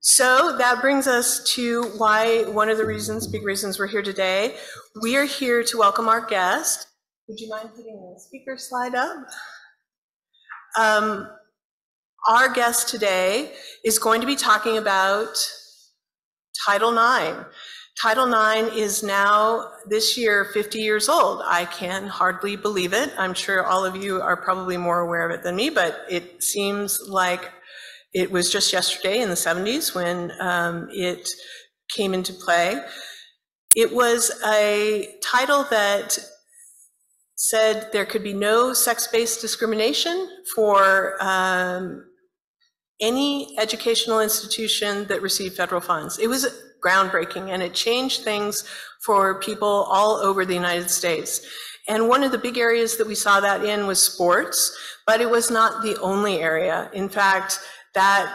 So that brings us to why, one of the reasons, big reasons we're here today. We are here to welcome our guest. Would you mind putting the speaker slide up? Um, our guest today is going to be talking about Title IX. Title IX is now this year 50 years old. I can hardly believe it. I'm sure all of you are probably more aware of it than me, but it seems like it was just yesterday in the 70s when um, it came into play. It was a title that said there could be no sex-based discrimination for um, any educational institution that received federal funds. It was groundbreaking and it changed things for people all over the United States. And one of the big areas that we saw that in was sports, but it was not the only area. In fact, that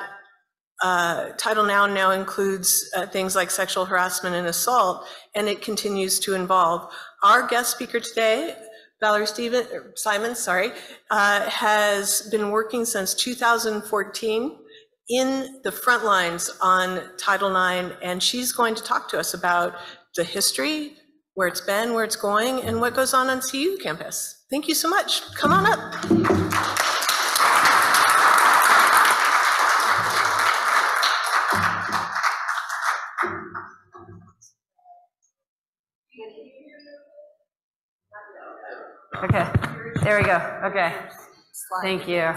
uh, Title now now includes uh, things like sexual harassment and assault, and it continues to involve. Our guest speaker today, Valerie Steven, Simon, sorry, uh, has been working since 2014 in the front lines on Title IX, and she's going to talk to us about the history, where it's been, where it's going, and what goes on on CU campus. Thank you so much. Come on up. Okay, there we go. Okay, thank you.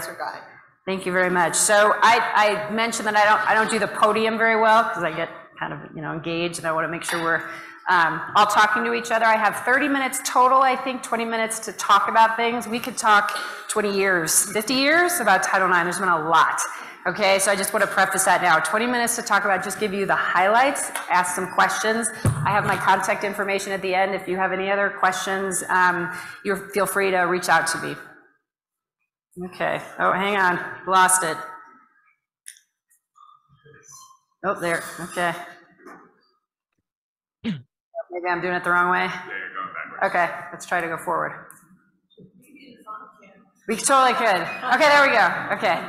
Thank you very much. So I, I mentioned that I don't, I don't do the podium very well because I get kind of, you know, engaged and I want to make sure we're um, all talking to each other. I have 30 minutes total, I think, 20 minutes to talk about things. We could talk 20 years, 50 years about Title IX. There's been a lot. Okay, so I just want to preface that now. 20 minutes to talk about, just give you the highlights, ask some questions. I have my contact information at the end. If you have any other questions, um, you feel free to reach out to me. Okay, oh, hang on, lost it. Oh, there, okay. Maybe I'm doing it the wrong way. Okay, let's try to go forward. We totally could. Okay, there we go. Okay,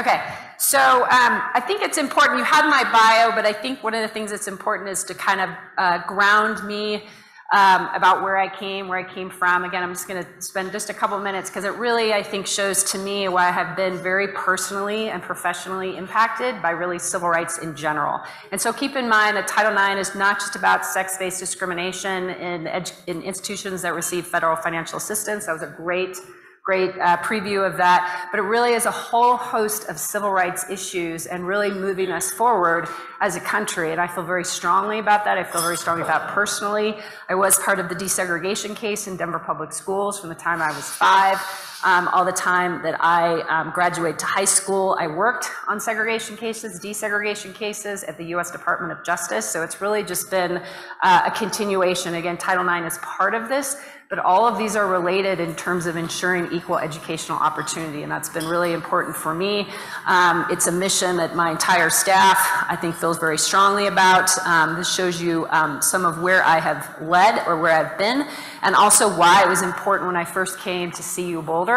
okay. So um, I think it's important. You have my bio, but I think one of the things that's important is to kind of uh, ground me um, about where I came, where I came from. Again, I'm just going to spend just a couple minutes because it really, I think, shows to me why I have been very personally and professionally impacted by really civil rights in general. And so keep in mind that Title IX is not just about sex-based discrimination in, in institutions that receive federal financial assistance. That was a great great uh, preview of that. But it really is a whole host of civil rights issues and really moving us forward as a country. And I feel very strongly about that. I feel very strongly about personally. I was part of the desegregation case in Denver Public Schools from the time I was five. Um, all the time that I um, graduated to high school, I worked on segregation cases, desegregation cases at the U.S. Department of Justice. So it's really just been uh, a continuation. Again, Title IX is part of this, but all of these are related in terms of ensuring equal educational opportunity, and that's been really important for me. Um, it's a mission that my entire staff, I think, feels very strongly about. Um, this shows you um, some of where I have led or where I've been, and also why it was important when I first came to CU Boulder.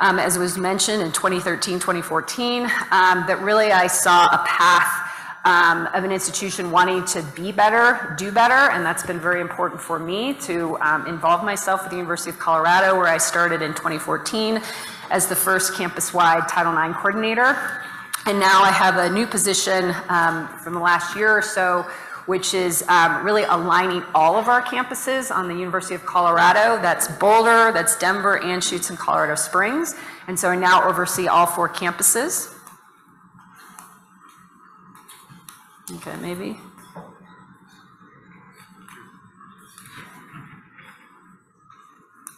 Um, as was mentioned in 2013, 2014, um, that really I saw a path um, of an institution wanting to be better, do better, and that's been very important for me to um, involve myself with the University of Colorado, where I started in 2014 as the first campus-wide Title IX coordinator. And now I have a new position um, from the last year or so, which is um, really aligning all of our campuses on the University of Colorado. That's Boulder, that's Denver, and Anschutz, and Colorado Springs. And so I now oversee all four campuses. Okay, maybe.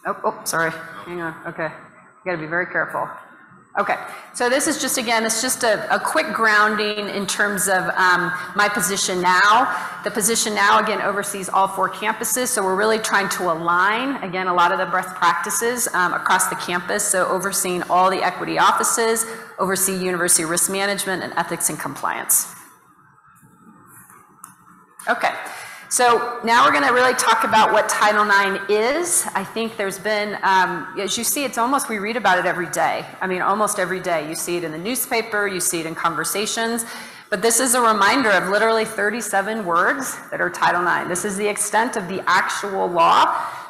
Oh, oh, sorry. Hang on. Okay. You got to be very careful. Okay, so this is just, again, it's just a, a quick grounding in terms of um, my position now. The position now, again, oversees all four campuses, so we're really trying to align, again, a lot of the best practices um, across the campus, so overseeing all the equity offices, oversee university risk management and ethics and compliance. Okay. So now we're going to really talk about what Title IX is. I think there's been, um, as you see, it's almost, we read about it every day. I mean, almost every day. You see it in the newspaper, you see it in conversations. But this is a reminder of literally 37 words that are Title IX. This is the extent of the actual law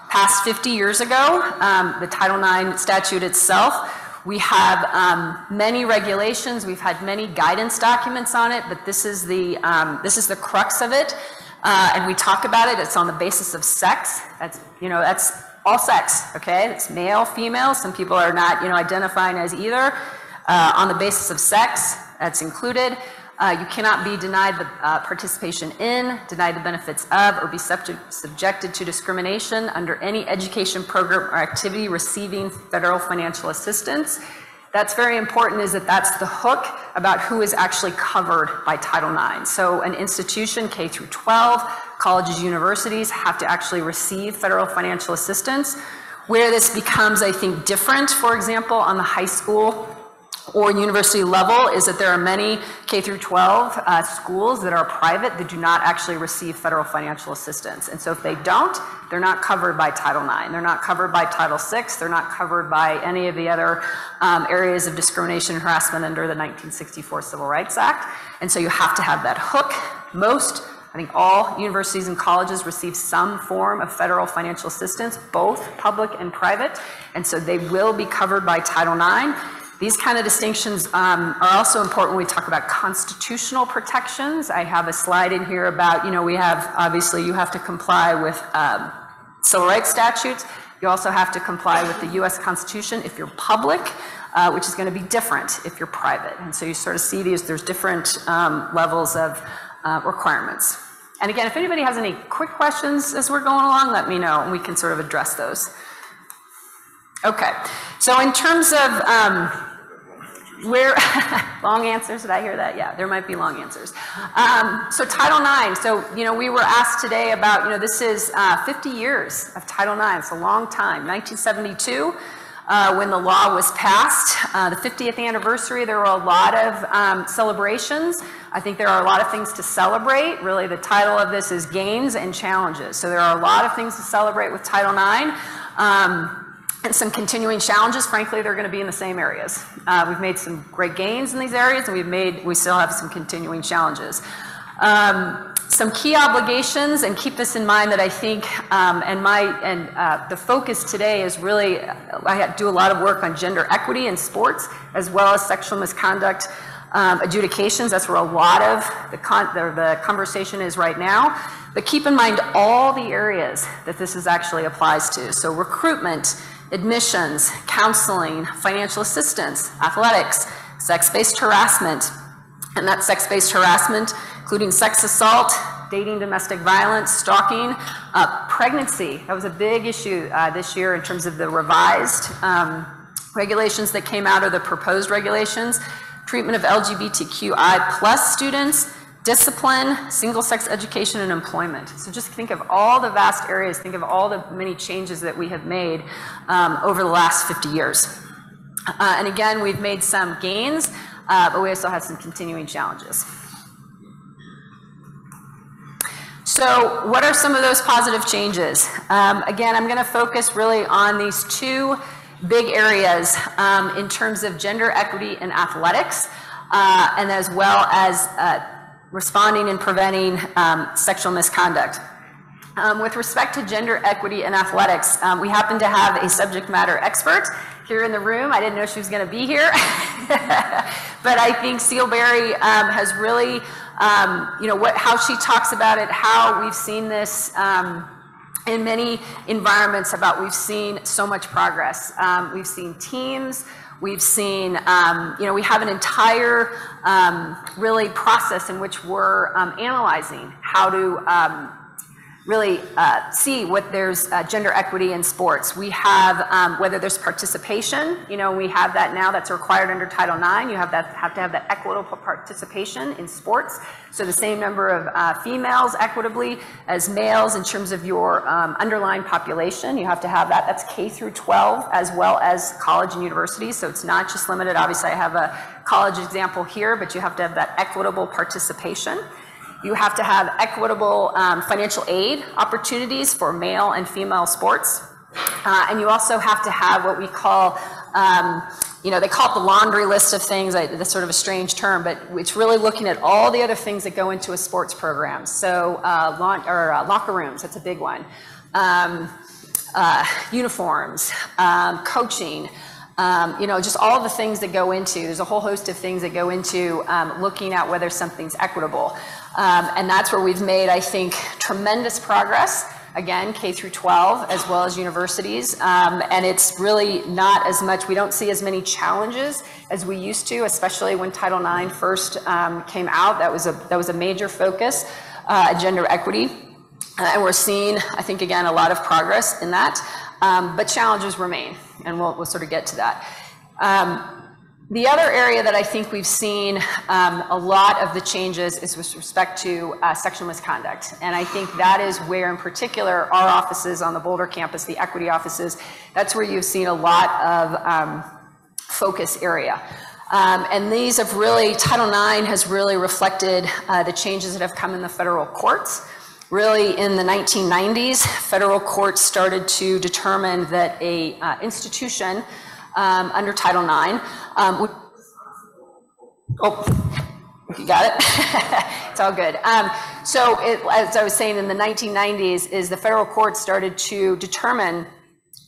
passed 50 years ago, um, the Title IX statute itself. We have um, many regulations. We've had many guidance documents on it, but this is the um, this is the crux of it, uh, and we talk about it. It's on the basis of sex. That's you know that's all sex. Okay, it's male, female. Some people are not you know identifying as either. Uh, on the basis of sex, that's included. Uh, you cannot be denied the uh, participation in, denied the benefits of, or be subject, subjected to discrimination under any education program or activity receiving federal financial assistance. That's very important is that that's the hook about who is actually covered by Title IX. So an institution, K through 12, colleges, universities have to actually receive federal financial assistance. Where this becomes, I think, different, for example, on the high school or university level is that there are many K through 12 uh, schools that are private that do not actually receive federal financial assistance. And so if they don't, they're not covered by Title IX. They're not covered by Title VI. They're not covered by any of the other um, areas of discrimination and harassment under the 1964 Civil Rights Act. And so you have to have that hook. Most I think all universities and colleges receive some form of federal financial assistance, both public and private, and so they will be covered by Title IX. These kind of distinctions um, are also important when we talk about constitutional protections. I have a slide in here about, you know, we have, obviously, you have to comply with um, civil rights statutes. You also have to comply with the US Constitution if you're public, uh, which is going to be different if you're private. And so you sort of see these, there's different um, levels of uh, requirements. And again, if anybody has any quick questions as we're going along, let me know and we can sort of address those. Okay, so in terms of um, where, long answers, did I hear that? Yeah, there might be long answers. Um, so Title IX, so, you know, we were asked today about, you know, this is uh, 50 years of Title IX, it's a long time, 1972. Uh, when the law was passed, uh, the 50th anniversary, there were a lot of um, celebrations. I think there are a lot of things to celebrate. Really, the title of this is Gains and Challenges. So there are a lot of things to celebrate with Title IX. Um, and some continuing challenges. Frankly, they're going to be in the same areas. Uh, we've made some great gains in these areas, and we've made we still have some continuing challenges. Um, some key obligations, and keep this in mind that I think, um, and my and uh, the focus today is really, I do a lot of work on gender equity in sports as well as sexual misconduct um, adjudications. That's where a lot of the, con- the, the conversation is right now. But keep in mind all the areas that this is actually applies to. So recruitment admissions, counseling, financial assistance, athletics, sex-based harassment, and that sex-based harassment, including sex assault, dating, domestic violence, stalking, uh, pregnancy. That was a big issue uh, this year in terms of the revised um, regulations that came out of the proposed regulations. Treatment of LGBTQI plus students, discipline, single-sex education, and employment. So just think of all the vast areas, think of all the many changes that we have made um, over the last 50 years. Uh, and again, we've made some gains, uh, but we also have some continuing challenges. So what are some of those positive changes? Um, again, I'm going to focus really on these two big areas um, in terms of gender equity in athletics, uh, and as well as uh, responding and preventing um, sexual misconduct. Um, with respect to gender equity in athletics, um, we happen to have a subject matter expert here in the room. I didn't know she was going to be here, but I think Ceal Barry um, has really, um, you know, what, how she talks about it, how we've seen this um, in many environments about we've seen so much progress. Um, we've seen teams, We've seen, um, you know, we have an entire um, really process in which we're um, analyzing how to um, really uh, see what there's uh, gender equity in sports. We have um, whether there's participation. You know, we have that now. That's required under Title IX. You have that have to have that equitable participation in sports. So the same number of uh, females equitably as males in terms of your um, underlying population. You have to have that. That's K through 12 as well as college and university. So it's not just limited. Obviously, I have a college example here, but you have to have that equitable participation. You have to have equitable um, financial aid opportunities for male and female sports. Uh, and you also have to have what we call, um, you know, they call it the laundry list of things. I, that's sort of a strange term, but it's really looking at all the other things that go into a sports program. So, uh, lawn, or uh, locker rooms, that's a big one. Um, uh, uniforms, um, coaching, um, you know, just all the things that go into, there's a whole host of things that go into um, looking at whether something's equitable. Um, and that's where we've made, I think, tremendous progress. Again, K through 12, as well as universities. Um, and it's really not as much, we don't see as many challenges as we used to, especially when Title IX first um, came out. That was a, that was a major focus, uh, gender equity. Uh, and we're seeing, I think, again, a lot of progress in that. Um, but challenges remain, and we'll, we'll sort of get to that. The other area that I think we've seen um, a lot of the changes is with respect to uh, sexual misconduct. And I think that is where, in particular, our offices on the Boulder campus, the equity offices, that's where you've seen a lot of um, focus area. Um, and these have really, Title IX has really reflected uh, the changes that have come in the federal courts. Really, in the 1990s, federal courts started to determine that a uh, institution um, under Title IX um, would, oh, you got it? it's all good. Um, so, it, as I was saying, in the 1990s, is the federal court started to determine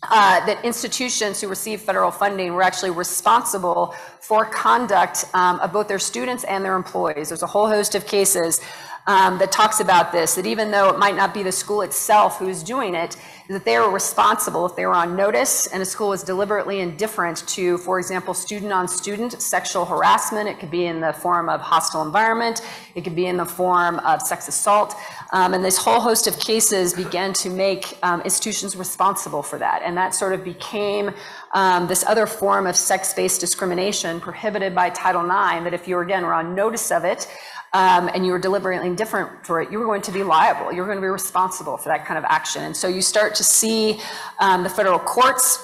uh, that institutions who receive federal funding were actually responsible for conduct um, of both their students and their employees. There's a whole host of cases um, that talks about this, that even though it might not be the school itself who's doing it, that they were responsible if they were on notice and a school was deliberately indifferent to, for example, student on student sexual harassment. It could be in the form of hostile environment, it could be in the form of sex assault. Um, and this whole host of cases began to make um, institutions responsible for that. And that sort of became um, this other form of sex based discrimination prohibited by Title IX, that if you, again, were on notice of it, um, and you were deliberately indifferent for it, you were going to be liable. You were going to be responsible for that kind of action. And so you start to see um, the federal courts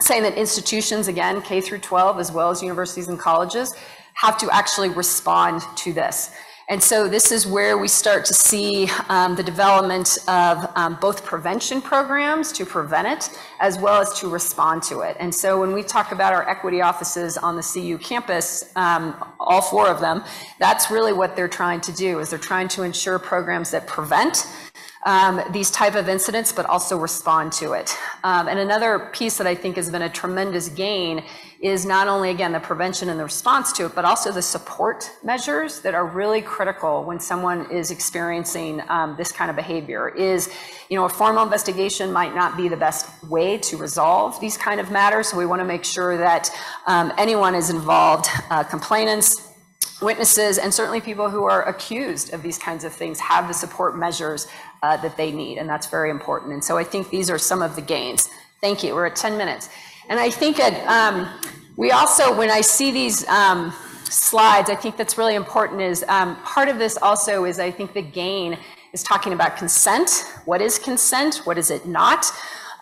saying that institutions, again, K through 12, as well as universities and colleges, have to actually respond to this. And so this is where we start to see um, the development of um, both prevention programs to prevent it, as well as to respond to it. And so when we talk about our equity offices on the CU campus, um, all four of them, that's really what they're trying to do, is they're trying to ensure programs that prevent um, these type of incidents, but also respond to it. Um, and another piece that I think has been a tremendous gain is not only, again, the prevention and the response to it, but also the support measures that are really critical when someone is experiencing um, this kind of behavior. Is, you know, a formal investigation might not be the best way to resolve these kind of matters, so we want to make sure that um, anyone is involved, uh, complainants, witnesses and certainly people who are accused of these kinds of things have the support measures uh, that they need, and that's very important. And so I think these are some of the gains. Thank you. We're at 10 minutes. And I think that um, we also, when I see these um, slides, I think that's really important is um, part of this also is I think the gain is talking about consent. What is consent? What is it not?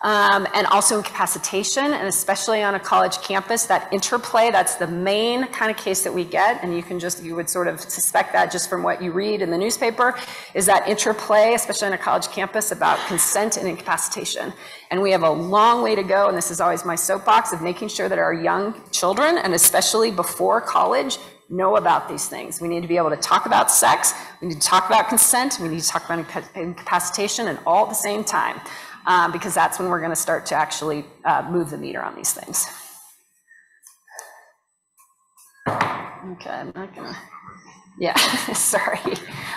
Um, and also incapacitation, and especially on a college campus, that interplay, that's the main kind of case that we get, and you can just, you would sort of suspect that just from what you read in the newspaper, is that interplay, especially on a college campus, about consent and incapacitation. And we have a long way to go, and this is always my soapbox of making sure that our young children, and especially before college, know about these things. We need to be able to talk about sex, we need to talk about consent, we need to talk about incapacitation, and all at the same time because that's when we're going to start to actually uh, move the meter on these things. Okay, I'm not gonna, yeah, sorry.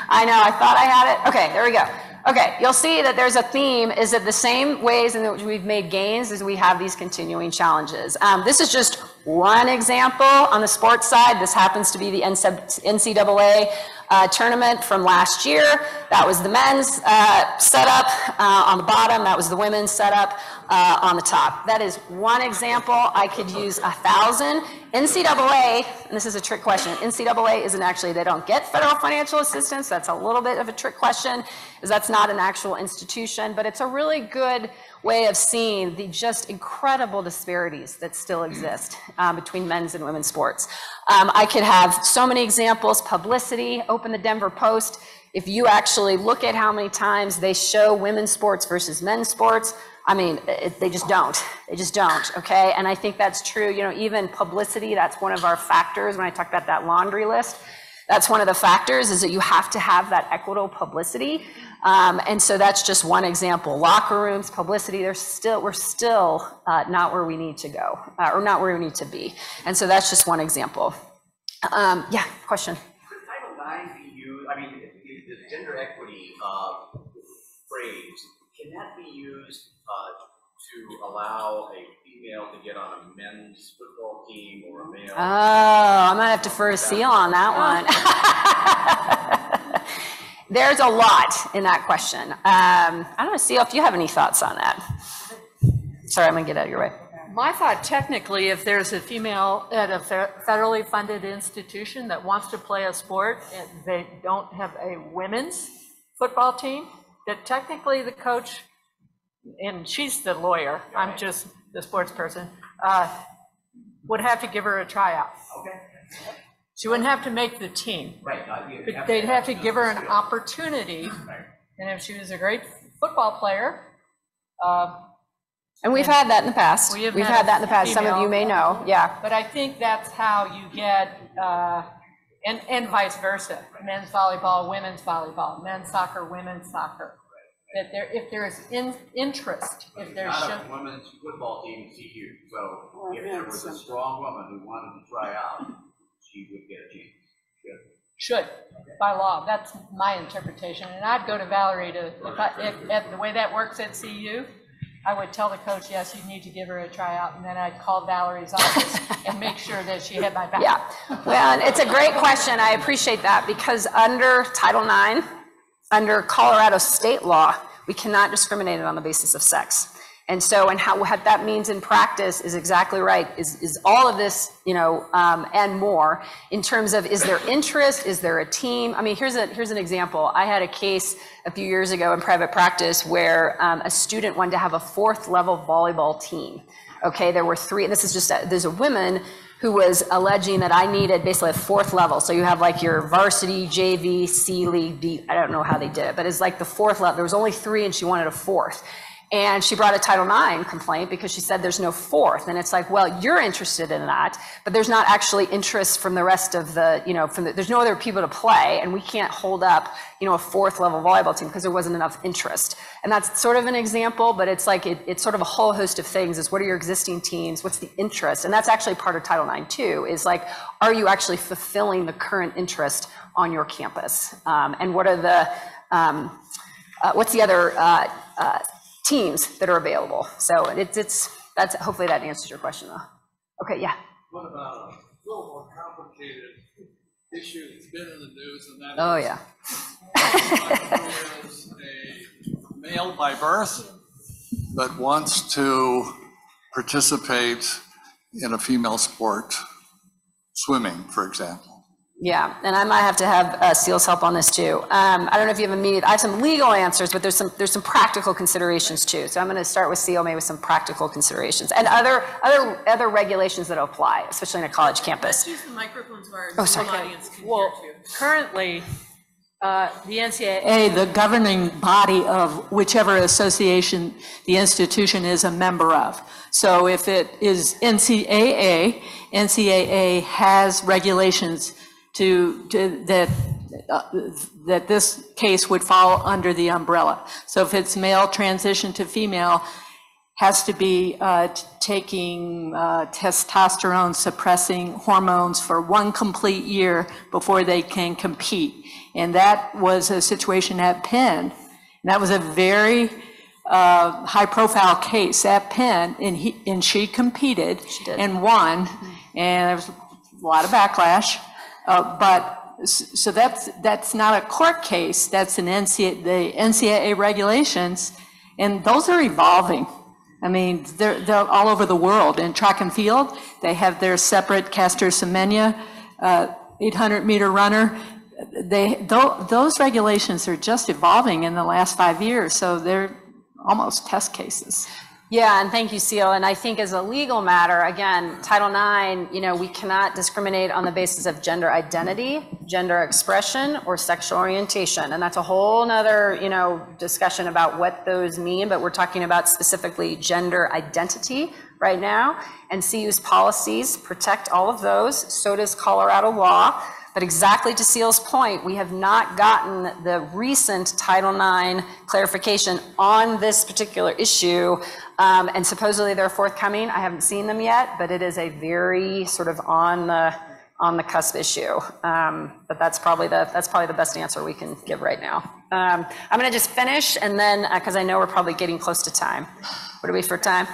I know, I thought I had it. Okay, there we go. Okay, you'll see that there's a theme, is that the same ways in which we've made gains as we have these continuing challenges. Um, this is just one example on the sports side. This happens to be the NCAA uh, tournament from last year. That was the men's uh, setup uh, on the bottom. That was the women's setup uh, on the top. That is one example. I could use a thousand. NCAA, and this is a trick question, NCAA isn't actually, they don't get federal financial assistance. That's a little bit of a trick question, because that's not an actual institution, but it's a really good way of seeing the just incredible disparities that still exist um, between men's and women's sports. Um, I could have so many examples, publicity, open the Denver Post. If you actually look at how many times they show women's sports versus men's sports, I mean, it, they just don't. They just don't, okay? And I think that's true, you know, even publicity, that's one of our factors when I talk about that laundry list. That's one of the factors is that you have to have that equitable publicity. Um, and so that's just one example. Locker rooms, publicity, they're still, we're still uh, not where we need to go, uh, or not where we need to be. And so that's just one example. Um, yeah, question. Could Title IX be used, I mean, the gender equity uh, phrase, can that be used uh, to allow a female to get on a men's football team or a male? Oh, I might have to to Ceal on that one. There's a lot in that question. Um, I don't know, Ceal, if you have any thoughts on that. Sorry, I'm gonna get out of your way. My thought, technically, if there's a female at a federally funded institution that wants to play a sport and they don't have a women's football team, that technically the coach, and she's the lawyer, I'm just the sports person, uh, would have to give her a tryout. Okay, She wouldn't have to make the team, right, uh, you but they'd have to give her an opportunity. And if she was a great football player, uh, And we've had that in the past. We have We've had had that in the past. Some of you female- may know, yeah. But I think that's how you get, uh, and, and vice versa, men's volleyball, women's volleyball, men's soccer, women's soccer. That there, if there is in, interest, if there's, Not a women's football team in CU, so if there was a strong woman who wanted to try out, she would get a chance. Good. should, by law, that's my interpretation. And I'd go to Valerie to, if I, if, if the way that works at CU, I would tell the coach, yes, you need to give her a tryout, and then I'd call Valerie's office and make sure that she had my back. Yeah, well, and it's a great question. I appreciate that because under Title IX, under Colorado state law, we cannot discriminate on the basis of sex. And so, and how, what that means in practice is exactly right, is, is all of this, you know, um, and more in terms of is there interest, is there a team? I mean, here's a, here's an example. I had a case a few years ago in private practice where um, a student wanted to have a fourth level volleyball team. Okay, there were three, and this is just, a- there's a woman who was alleging that I needed basically a fourth level. So you have like your varsity, JV, C League, D, I don't know how they did it, but it's like the fourth level. There was only three and she wanted a fourth. And she brought a Title IX complaint because she said there's no fourth. And it's like, well, you're interested in that, but there's not actually interest from the rest of the, you know, from the, there's no other people to play, and we can't hold up, you know, a fourth level volleyball team because there wasn't enough interest. And that's sort of an example, but it's like, it, it's sort of a whole host of things is what are your existing teams? What's the interest? And that's actually part of Title IX too, is like, are you actually fulfilling the current interest on your campus? Um, and what are the, um, uh, what's the other uh, uh, teams that are available? So it's, it's, that's, hopefully that answers your question though. Okay, yeah. What about a little more complicated issue that's been in the news, and that Oh, is, yeah. a male by birth that wants to participate in a female sport, swimming, for example. Yeah, and I might have to have uh, Ceal's help on this too. Um, I don't know if you have immediate, I have some legal answers, but there's some, there's some practical considerations too. So I'm going to start with Seal, maybe with some practical considerations and other, other, other regulations that apply, especially in a college campus. Use the microphone so our Oh, sorry. Audience can hear Well, too. currently, uh, the NCAA the governing body of whichever association the institution is a member of. So if it is NCAA, NCAA has regulations to, to, that, uh, that this case would fall under the umbrella. So if it's male transition to female, has to be uh, taking uh, testosterone suppressing hormones for one complete year before they can compete. And that was a situation at Penn. And that was a very uh, high-profile case at Penn, and he, and she competed did. and won, and there was a lot of backlash. Uh, But, so that's, that's not a court case, that's an NCAA, the NCAA regulations, and those are evolving. I mean, they're, they're all over the world. In track and field, they have their separate Caster Semenya 800-meter runner. They, tho- those regulations are just evolving in the last five years, so they're almost test cases. Yeah, and thank you, Ceal. And I think as a legal matter, again, Title IX, you know, we cannot discriminate on the basis of gender identity, gender expression, or sexual orientation. And that's a whole nother, you know, discussion about what those mean, but we're talking about specifically gender identity right now. And CU's policies protect all of those. So does Colorado law. But exactly to Ceal's point, we have not gotten the recent Title IX clarification on this particular issue. Um, and supposedly they're forthcoming. I haven't seen them yet, but it is a very sort of on the on the cusp issue. Um, but that's probably the that's probably the best answer we can give right now. Um, I'm going to just finish and then because I know we're probably getting close to time. What are we for time?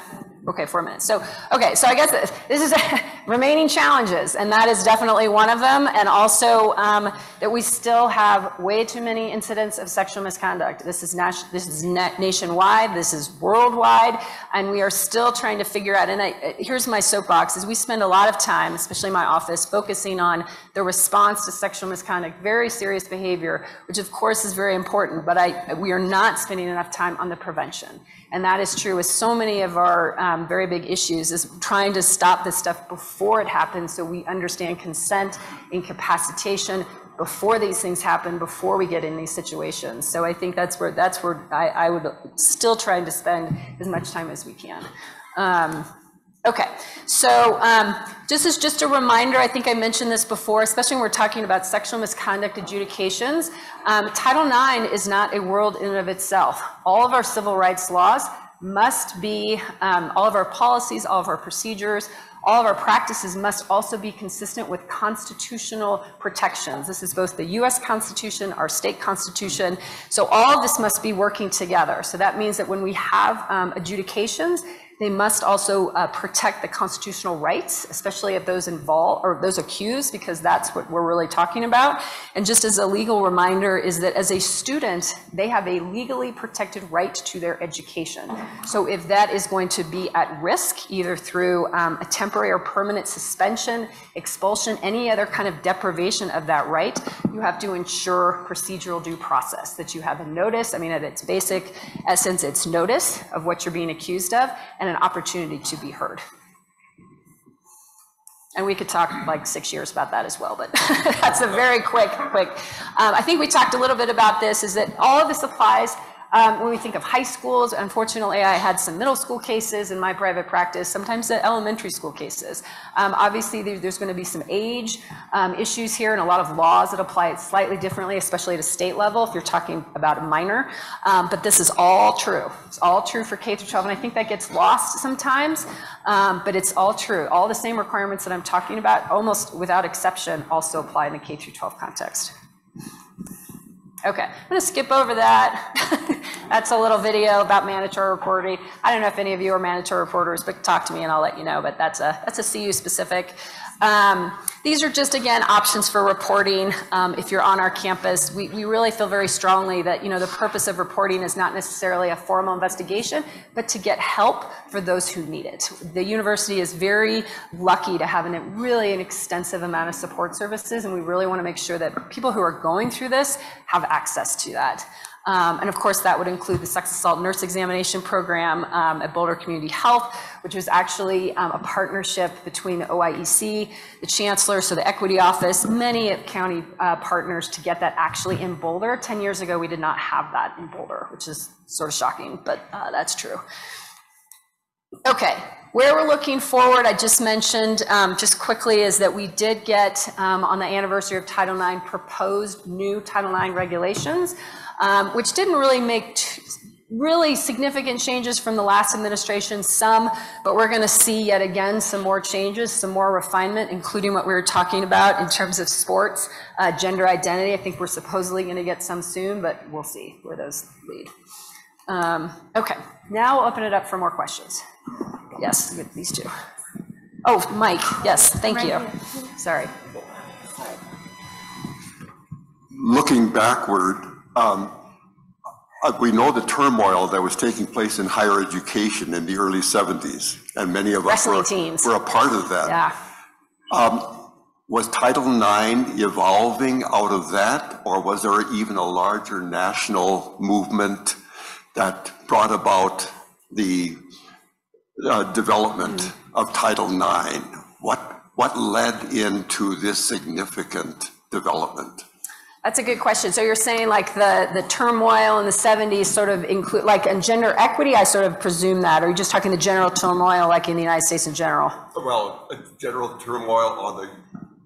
Okay, four minutes. So, okay, so I guess this, is remaining challenges, and that is definitely one of them. And also um, that we still have way too many incidents of sexual misconduct. This is nas- this is na- nationwide. This is worldwide, and we are still trying to figure out. And I, here's my soapbox: is we spend a lot of time, especially my office, focusing on the response to sexual misconduct, very serious behavior, which of course is very important. But I, we are not spending enough time on the prevention. And that is true with so many of our um, very big issues, is trying to stop this stuff before it happens so we understand consent, incapacitation, before these things happen, before we get in these situations. So I think that's where, that's where I, I would still try to spend as much time as we can. Um, Okay, so um, this is just a reminder, I think I mentioned this before, especially when we're talking about sexual misconduct adjudications. Um, Title IX is not a world in and of itself. All of our civil rights laws must be, um, all of our policies, all of our procedures, all of our practices must also be consistent with constitutional protections. This is both the US Constitution, our state constitution. So all of this must be working together. So that means that when we have um, adjudications, they must also uh, protect the constitutional rights, especially of those involved or those accused, because that's what we're really talking about. And just as a legal reminder, is that as a student, they have a legally protected right to their education. So if that is going to be at risk, either through um, a temporary or permanent suspension, expulsion, any other kind of deprivation of that right, you have to ensure procedural due process, that you have a notice. I mean, at its basic essence, it's notice of what you're being accused of, and an opportunity to be heard. And we could talk like six years about that as well, but that's a very quick, quick. Um, I think we talked a little bit about this, is that all of this applies um, when we think of high schools, unfortunately, I had some middle school cases in my private practice, sometimes the elementary school cases. Um, obviously, there's going to be some age um, issues here and a lot of laws that apply it slightly differently, especially at a state level if you're talking about a minor. Um, but this is all true. It's all true for K through 12, and I think that gets lost sometimes. Um, but it's all true. All the same requirements that I'm talking about, almost without exception, also apply in the K through 12 context. Okay, I'm to skip over that. That's a little video about mandatory reporting. I don't know if any of you are mandatory reporters, but talk to me and I'll let you know. But that's a that's a CU specific. Um, these are just again options for reporting. Um, if you're on our campus, we, we really feel very strongly that you know the purpose of reporting is not necessarily a formal investigation, but to get help for those who need it. The university is very lucky to have an, really an extensive amount of support services, and we really want to make sure that people who are going through this have access to that. Um, and of course, that would include the sex assault nurse examination program um, at Boulder Community Health, which was actually um, a partnership between the OIEC, the chancellor, so the equity office, many county uh, partners to get that actually in Boulder. 10 years ago, we did not have that in Boulder, which is sort of shocking, but uh, that's true. Okay, where we're looking forward, I just mentioned um, just quickly is that we did get um, on the anniversary of Title IX proposed new Title IX regulations um, which didn't really make really significant changes from the last administration, some, but we're going to see yet again some more changes, some more refinement, including what we were talking about in terms of sports, uh, gender identity. I think we're supposedly going to get some soon, but we'll see where those lead. Um, okay, now we'll open it up for more questions. Yes, these two. Oh, Mike, yes, thank you. Sorry. Looking backward, um, uh, we know the turmoil that was taking place in higher education in the early 70s, and many of us were, were a part of that. Yeah. Um, was Title IX evolving out of that, or was there even a larger national movement that brought about the uh, development of Title IX? What, what led into this significant development? That's a good question. So you're saying like the, the turmoil in the 70s sort of include, like in gender equity, I sort of presume that, or are you just talking the general turmoil like in the United States in general? Well, a general turmoil on the,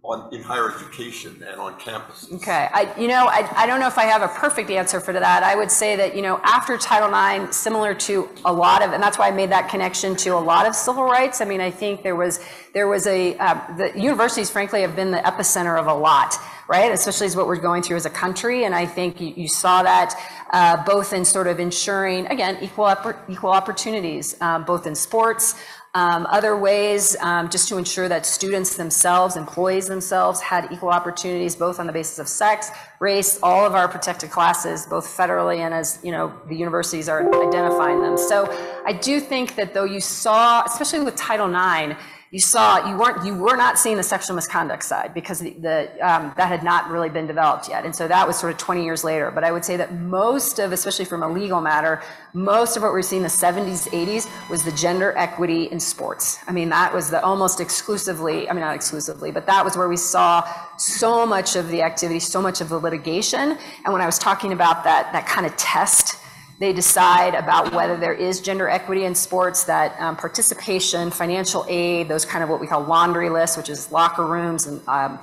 on, in higher education and on campuses. Okay, I, you know, I, I don't know if I have a perfect answer for that. I would say that, you know, after Title IX, similar to a lot of, and that's why I made that connection to a lot of civil rights. I mean, I think there was, there was a, uh, the universities frankly have been the epicenter of a lot, right? Especially as what we're going through as a country. And I think you, you saw that uh, both in sort of ensuring, again, equal, equal opportunities, um, both in sports, um, other ways, um, just to ensure that students themselves, employees themselves, had equal opportunities, both on the basis of sex, race, all of our protected classes, both federally and as you know, the universities are identifying them. So I do think that though you saw, especially with Title IX, you saw you weren't you were not seeing the sexual misconduct side because the, the um, that had not really been developed yet, and so that was sort of 20 years later. But I would say that most of, especially from a legal matter, most of what we we're seeing in the 70s, 80s was the gender equity in sports. I mean, that was the almost exclusively. I mean, not exclusively, but that was where we saw so much of the activity, so much of the litigation. And when I was talking about that that kind of test they decide about whether there is gender equity in sports, that um, participation, financial aid, those kind of what we call laundry lists, which is locker rooms and um,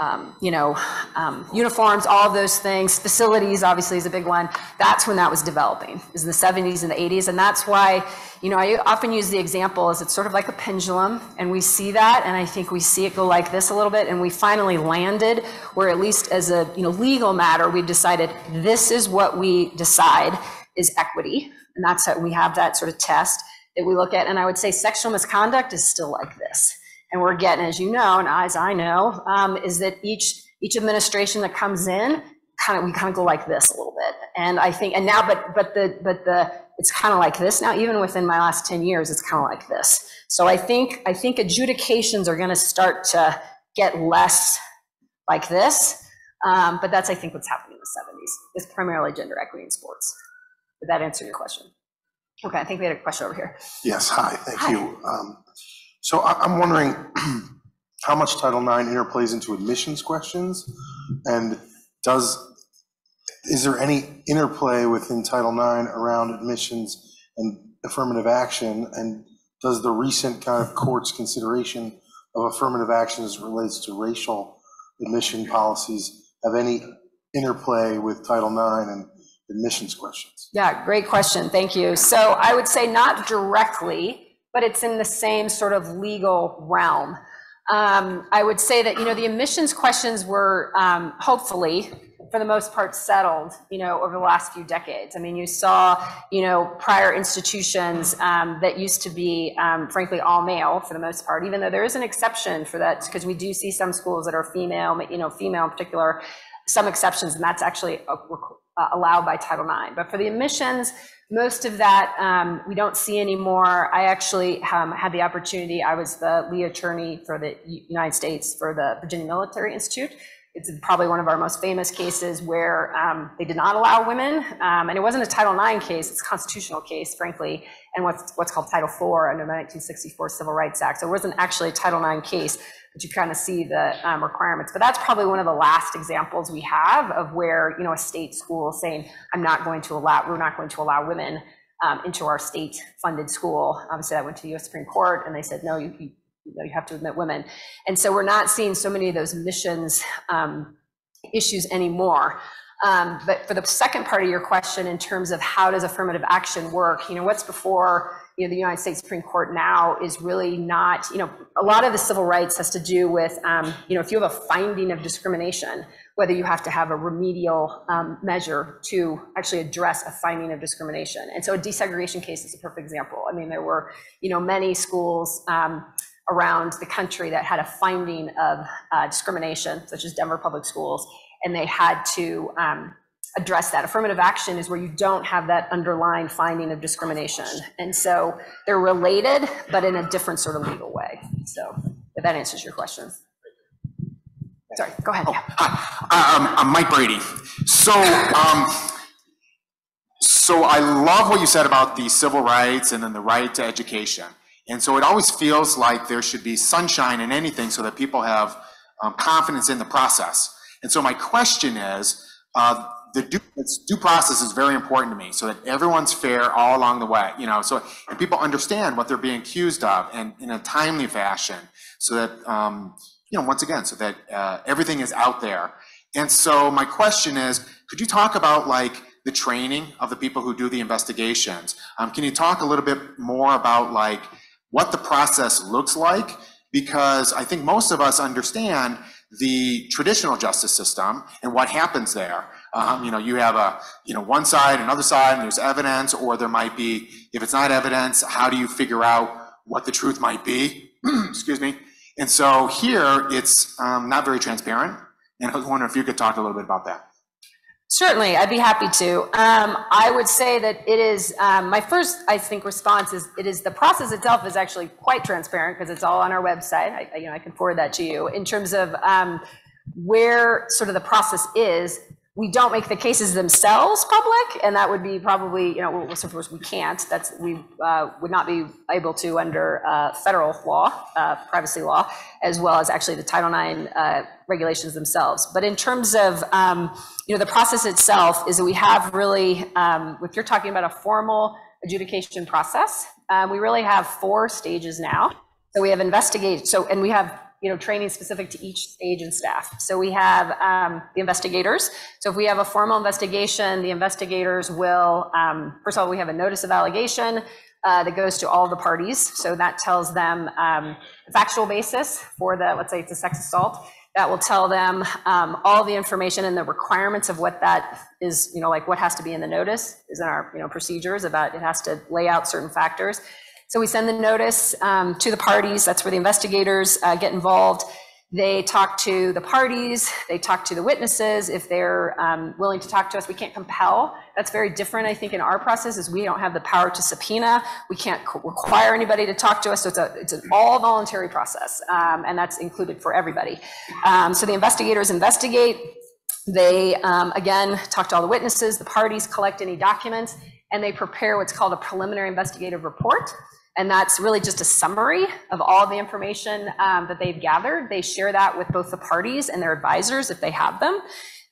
um, you know um, uniforms, all those things. Facilities obviously is a big one. That's when that was developing, is in the 70s and the 80s, and that's why you know I often use the example as it's sort of like a pendulum, and we see that, and I think we see it go like this a little bit, and we finally landed where at least as a you know legal matter, we've decided this is what we decide is equity. And that's how we have that sort of test that we look at. And I would say sexual misconduct is still like this. And we're getting, as you know, and as I know, um, is that each each administration that comes in, kind of we kind of go like this a little bit. And I think, and now, but but the but the it's kind of like this now. Even within my last ten years, it's kind of like this. So I think I think adjudications are going to start to get less like this. Um, but that's I think what's happening in the 70s. It's primarily gender equity in sports. Did that answer your question? Okay, I think we had a question over here. Yes, hi, thank Hi. you. Um, So I- I'm wondering how much Title IX interplays into admissions questions? And does, is there any interplay within Title IX around admissions and affirmative action? And does the recent kind of court's consideration of affirmative action as it relates to racial admission policies have any interplay with Title IX and admissions questions? Yeah, great question. Thank you. So I would say not directly, but it's in the same sort of legal realm. Um, I would say that, you know, the admissions questions were um, hopefully, for the most part, settled, you know, over the last few decades. I mean, you saw, you know, prior institutions um, that used to be, um, frankly, all male for the most part, even though there is an exception for that, because we do see some schools that are female, you know, female in particular, some exceptions, and that's actually uh, allowed by Title IX. But for the admissions, most of that um, we don't see anymore. I actually um, had the opportunity, I was the lead attorney for the United States for the Virginia Military Institute. It's probably one of our most famous cases where um, they did not allow women, um, and it wasn't a Title IX case, it's a constitutional case, frankly, and what's, what's called Title IV under the 1964 Civil Rights Act. So it wasn't actually a Title IX case, but you kind of see the um, requirements. But that's probably one of the last examples we have of where, you know, a state school saying, I'm not going to allow, we're not going to allow women um, into our state-funded school. Obviously, I went to the US Supreme Court, and they said, no, you, you, you know, you have to admit women. And so we're not seeing so many of those missions um, issues anymore. Um, But for the second part of your question, in terms of how does affirmative action work, you know, what's before, you know, the United States Supreme Court now is really not, you know, a lot of the civil rights has to do with, um, you know, if you have a finding of discrimination, whether you have to have a remedial um, measure to actually address a finding of discrimination. And so a desegregation case is a perfect example. I mean, there were, you know, many schools um, around the country that had a finding of uh, discrimination, such as Denver Public Schools, and they had to um, address that. Affirmative action is where you don't have that underlying finding of discrimination. And so they're related, but in a different sort of legal way. So if that answers your question. Sorry, go ahead. yeah. Hi, um, I'm Mike Brady. So, um, so I love what you said about the civil rights and then the right to education. And so it always feels like there should be sunshine in anything so that people have um, confidence in the process. And so my question is, uh, the due, due process is very important to me, so that everyone's fair all along the way, you know, so, and people understand what they're being accused of and in a timely fashion, so that, um, you know, once again, so that, uh, everything is out there. And so my question is, could you talk about like the training of the people who do the investigations? Um, can you talk a little bit more about like what the process looks like? Because I think most of us understand the traditional justice system and what happens there. Um, you know, you have a, you know, one side, another side, and there's evidence, or there might be, if it's not evidence, how do you figure out what the truth might be? Excuse me. And so here, it's um, not very transparent. And I was wondering if you could talk a little bit about that. Certainly, I'd be happy to. Um, I would say that it is, um, my first, I think, response is, it is, the process itself is actually quite transparent because it's all on our website. I, you know, I can forward that to you. In terms of um, where sort of the process is, we don't make the cases themselves public, and that would be probably, you know, well, course, we can't. That's, we uh, would not be able to under uh, federal law, uh, privacy law, as well as actually the Title IX uh, regulations themselves. But in terms of, um, you know, the process itself is that we have really, um, if you're talking about a formal adjudication process, uh, we really have four stages now. So we have investigate, so, and we have, you know, training specific to each stage and staff. So we have um, the investigators. So if we have a formal investigation, the investigators will, um, first of all, we have a notice of allegation uh, that goes to all the parties. So that tells them um, the factual basis for the, let's say it's a sex assault. That will tell them um, all the information and the requirements of what that is, you know, like what has to be in the notice is in our, you know, procedures about it has to lay out certain factors. So we send the notice um, to the parties. That's where the investigators uh, get involved. They talk to the parties. They talk to the witnesses if they're um, willing to talk to us. We can't compel. That's very different, I think, in our process. Is we don't have the power to subpoena. We can't require anybody to talk to us. So it's a it's an all voluntary process, um, and that's included for everybody. Um, so the investigators investigate. They, um, again, talk to all the witnesses, the parties, collect any documents, and they prepare what's called a preliminary investigative report. And that's really just a summary of all the information um, that they've gathered. They share that with both the parties and their advisors if they have them.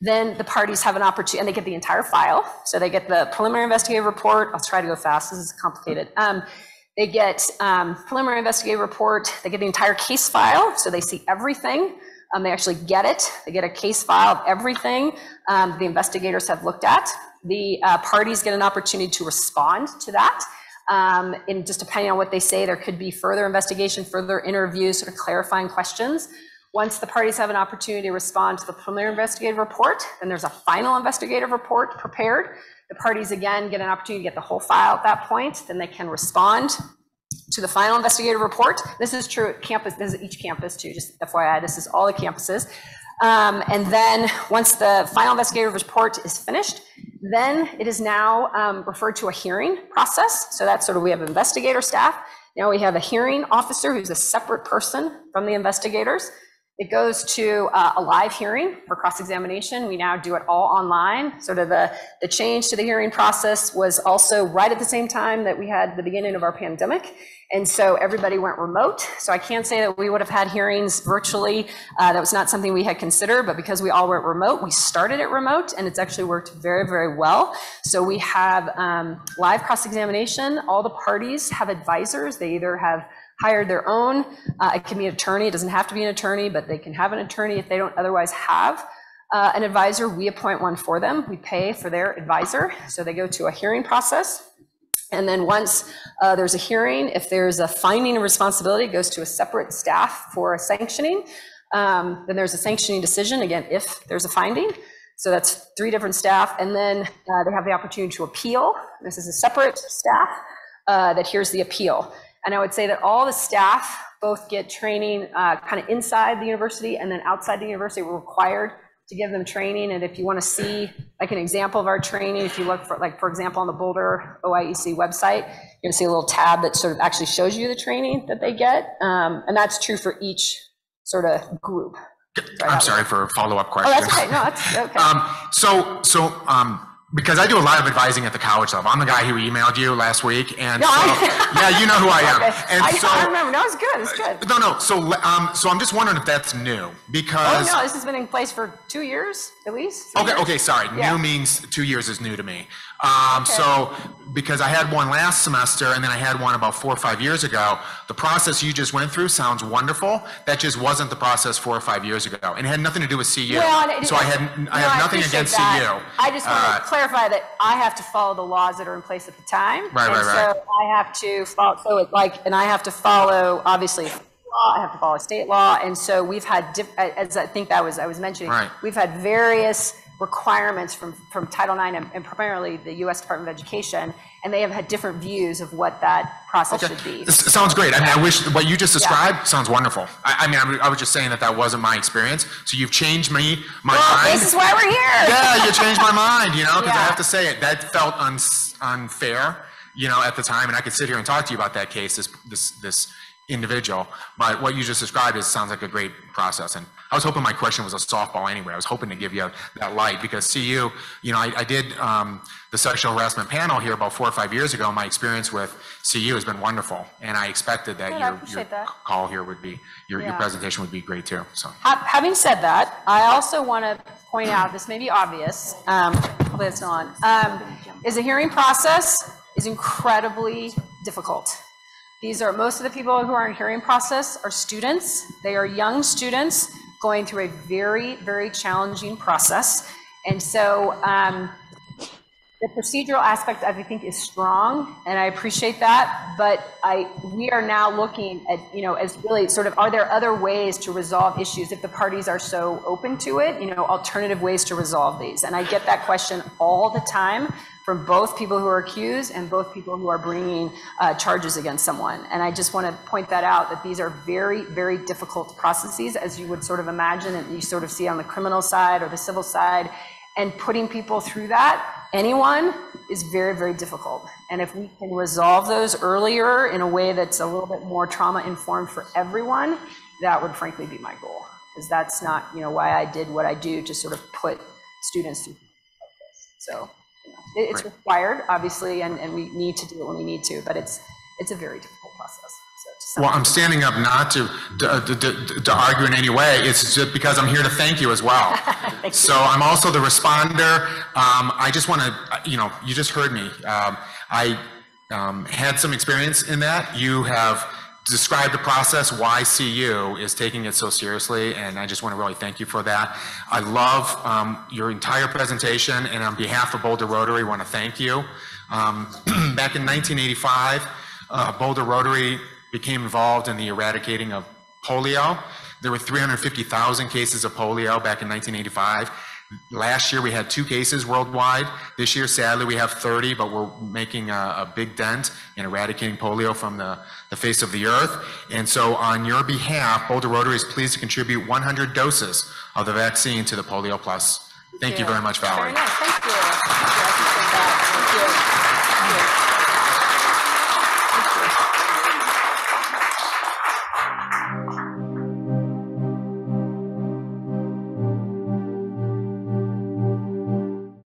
Then the parties have an opportunity, and they get the entire file. So they get the preliminary investigative report. I'll try to go fast, this is complicated. Um, They get um, preliminary investigative report, they get the entire case file, so they see everything. Um, They actually get it, they get a case file of everything um, the investigators have looked at. The uh, parties get an opportunity to respond to that. Um, And just depending on what they say, there could be further investigation, further interviews, sort of clarifying questions. Once the parties have an opportunity to respond to the preliminary investigative report, then there's a final investigative report prepared. The parties again get an opportunity to get the whole file at that point, then they can respond to the final investigative report. This is true at campus, this is each campus too, just FYI, this is all the campuses. Um, And then, once the final investigative report is finished, then it is now um, referred to a hearing process. So that's sort of, we have investigator staff. Now we have a hearing officer who's a separate person from the investigators. It goes to uh, a live hearing for cross-examination. We now do it all online. Sort of the, the change to the hearing process was also right at the same time that we had the beginning of our pandemic. And so everybody went remote. So I can't say that we would have had hearings virtually. Uh, That was not something we had considered, but because we all went remote, we started it remote, and it's actually worked very, very well. So we have um, live cross-examination. All the parties have advisors. They either have hired their own, uh, it can be an attorney, it doesn't have to be an attorney, but they can have an attorney if they don't otherwise have uh, an advisor. We appoint one for them. We pay for their advisor. So they go to a hearing process. And then once uh, there's a hearing, if there's a finding of responsibility, it goes to a separate staff for a sanctioning. Um, Then there's a sanctioning decision, again, if there's a finding. So that's three different staff. And then uh, they have the opportunity to appeal. This is a separate staff uh, that hears the appeal. And I would say that all the staff both get training uh, kind of inside the university and then outside the university. We're required to give them training. And if you want to see like an example of our training, if you look for, like, for example, on the Boulder OIEC website, you're to see a little tab that sort of actually shows you the training that they get. Um, And that's true for each sort of group. I'm sorry for a follow-up questions. Oh, that's okay. No, that's okay. Um, so, so, um, because I do a lot of advising at the college level. I'm the guy who emailed you last week, and No, so, I- yeah, you know who I am. Okay. And I, so, I remember. No, it's good. It's good. no, no. So, um, so I'm just wondering if that's new because. Oh because. no, this has been in place for two years at least. Okay, okay, sorry. Yeah. New means two years is new to me. Um, so, because I had one last semester and then I had one about four or five years ago, the process you just went through sounds wonderful. That just wasn't the process four or five years ago, and it had nothing to do with CU. Well, so I had, I have nothing appreciate against that. CU. I just want Uh, to clarify that I have to follow the laws that are in place at the time. Right, and right, right. So I have to follow, so it like, and I have to follow, obviously, law, I have to follow state law, and so we've had, diff- as I think that was, I was mentioning, Right. we've had various requirements from, from Title IX and- and primarily the U.S. Department of Education, and they have had different views of what that process Okay, should be. this sounds great. I mean, I wish what you just Yeah. described sounds wonderful. I, I mean, I was- I was just saying that that wasn't my experience. So you've changed me, my Well, mind. this is why we're here. yeah, you changed my mind, you know, because I have to say it, that felt uns- unfair, you know, at the time, and I could sit here and talk to you about that case, this, this, this individual, but what you just described is, sounds like a great process, and I was hoping my question was a softball anyway, I was hoping to give you that light, because CU, you know, I, I did, um, the sexual harassment panel here about four or five years ago, my experience with CU has been wonderful, and I expected that Good, your, your that. call here would be, your, your presentation would be great too, so. Having said that, I also want to point out, this may be obvious, um, hopefully it's not, um, is the hearing process is incredibly difficult. These are, most of the people who are in hearing process are students. They are young students going through a very, very challenging process. And so, um, the procedural aspect, I think, is strong, and I appreciate that, but I, we are now looking at, you know, as really sort of, are there other ways to resolve issues if the parties are so open to it, you know, alternative ways to resolve these? And I get that question all the time from both people who are accused and both people who are bringing uh, charges against someone. And I just want to point that out, that these are very, very difficult processes, as you would sort of imagine, and you sort of see on the criminal side or the civil side. And putting people through that, anyone, is very, very difficult. And if we can resolve those earlier in a way that's a little bit more trauma-informed for everyone, that would frankly be my goal. Because that's not, you know, why I did what I do to sort of put students through this. so, you know, it- it's required, obviously, and, and we need to do it when we need to, but it's, it's a very difficult process. So to some Well, I'm standing up not to, to, to, to argue in any way, it's just because I'm here to thank you as well. So I'm also the responder, um, I just want to, you know, you just heard me. Um, I, um, had some experience in that, you have described the process, why CU is taking it so seriously, and I just want to really thank you for that. I love, um, your entire presentation, and on behalf of Boulder Rotary, I want to thank you. Um, back in 1985, uh, Boulder Rotary became involved in the eradicating of polio. There were 350,000 cases of polio back in 1985. Last year, we had two cases worldwide. This year, sadly, we have 30, but we're making a, a big dent in eradicating polio from the, the face of the earth. And so on your behalf, Boulder Rotary is pleased to contribute 100 doses of the vaccine to the Polio Plus. Thank you very much, Valerie. Very nice, thank you. Thank you, I appreciate that. Thank you. Thank you. Thank you.